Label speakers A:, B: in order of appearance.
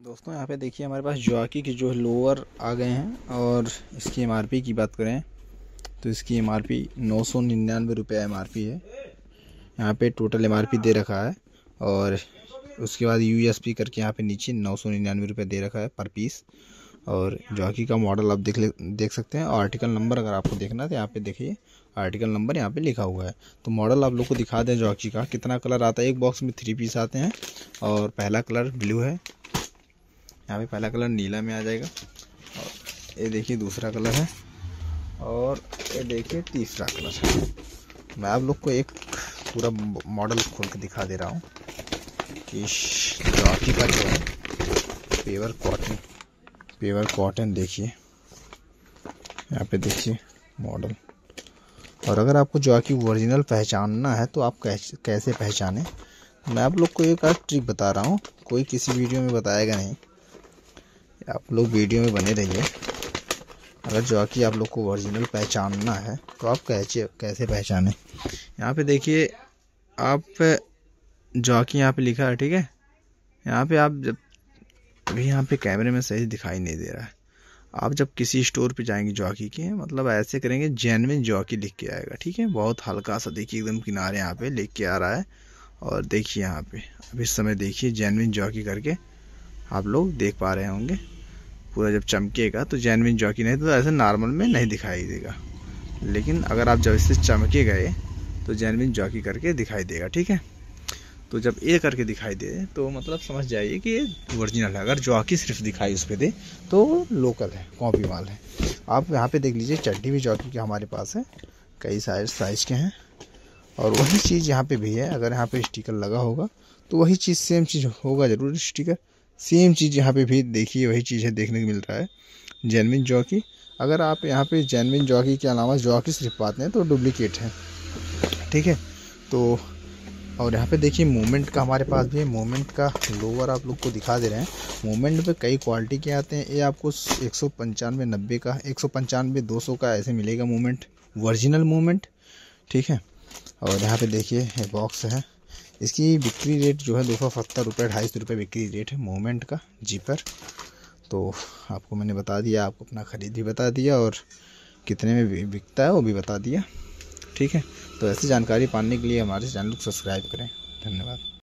A: दोस्तों, यहाँ पे देखिए हमारे पास जॉकी के जो लोअर आ गए हैं और इसकी एमआरपी की बात करें तो इसकी एम आर पी नौ सौ निन्यानवे रुपये एम है। यहाँ पे टोटल एमआरपी दे रखा है और उसके बाद यू एस पी करके यहाँ पे नीचे नौ सौ निन्यानवे रुपये दे रखा है पर पीस। और जॉकी का मॉडल आप देख ले, देख सकते हैं। आर्टिकल नंबर अगर आपको देखना है तो यहाँ पे देखिए आर्टिकल नंबर यहाँ पे लिखा हुआ है। तो मॉडल आप लोग को दिखा दें जॉकी का, कितना कलर आता है। एक बॉक्स में थ्री पीस आते हैं और पहला कलर ब्लू है। यहाँ पे पहला कलर नीला में आ जाएगा। और ये देखिए दूसरा कलर है। और ये देखिए तीसरा कलर है। मैं आप लोग को एक पूरा मॉडल खोल के दिखा दे रहा हूँ कि जॉकी का जो है, पेवर कॉटन पेवर कॉटन देखिए। यहाँ पे देखिए मॉडल। और अगर आपको जॉकी ओरिजिनल पहचानना है तो आप कैसे पहचाने? मैं आप लोग को एक ट्रिक बता रहा हूँ। कोई किसी वीडियो में बताएगा नहीं। आप लोग वीडियो में बने रहिए। अगर जॉकी आप लोग को ओरिजिनल पहचानना है तो आप कैसे कैसे पहचाने? यहाँ पे देखिए, आप जॉकी यहाँ पे लिखा है, ठीक है? यहाँ पे आप जब, अभी यहाँ पे कैमरे में सही दिखाई नहीं दे रहा है। आप जब किसी स्टोर पे जाएँगे जॉकी के मतलब ऐसे करेंगे जेनविन जॉकी लिख के आएगा, ठीक है? बहुत हल्का सा, देखिए, एकदम किनारे यहाँ पे लिख के आ रहा है। और देखिए यहाँ पे, अब इस समय देखिए जेनविन जॉकी करके आप लोग देख पा रहे होंगे। पूरा जब चमकेगा तो जेनविन जॉकी नहीं तो ऐसे नॉर्मल में नहीं दिखाई देगा। लेकिन अगर आप जब इससे चमके गए तो जेनविन जॉकी करके दिखाई देगा, ठीक है? तो जब ए करके दिखाई दे तो मतलब समझ जाइए कि ये ओरिजिनल है। अगर जॉकी सिर्फ़ दिखाई उस पर दे तो लोकल है कॉपी माल है। आप यहाँ पे देख लीजिए, चड्डी भी जॉकी के हमारे पास है। कई साइज़ साइज़ के हैं। और वही चीज़ यहाँ पे भी है। अगर यहाँ पे स्टिकर लगा होगा तो वही चीज़ सेम चीज़ होगा ज़रूर स्टिकर सेम चीज़ यहाँ पे भी देखिए, वही चीज़ है देखने को मिल रहा है जेनविन जॉकी अगर आप यहाँ पे जेनविन जॉकी के अलावा जॉकी सिर्फ़ पाते हैं तो डुप्लीकेट है। ठीक है? तो और यहाँ पे देखिए मूवमेंट का हमारे पास भी है। मूवमेंट का लोअर आप लोग को दिखा दे रहे हैं। मूवमेंट पे कई क्वालिटी के आते हैं। ये आपको एक सौ पंचानवे नब्बे का, एक सौ पंचानवे दो सौ का ऐसे मिलेगा मूवमेंट ओरिजिनल मूवमेंट ठीक है? और यहाँ पे देखिए, ये बॉक्स है। इसकी बिक्री रेट जो है दो सौ सत्तर रुपये ढाई सौ रुपये बिक्री रेट है मोमेंट का जीपर तो आपको मैंने बता दिया, आपको अपना ख़रीद भी बता दिया और कितने में बिकता है वो भी बता दिया। ठीक है? तो ऐसी जानकारी पाने के लिए हमारे चैनल को सब्सक्राइब करें। धन्यवाद।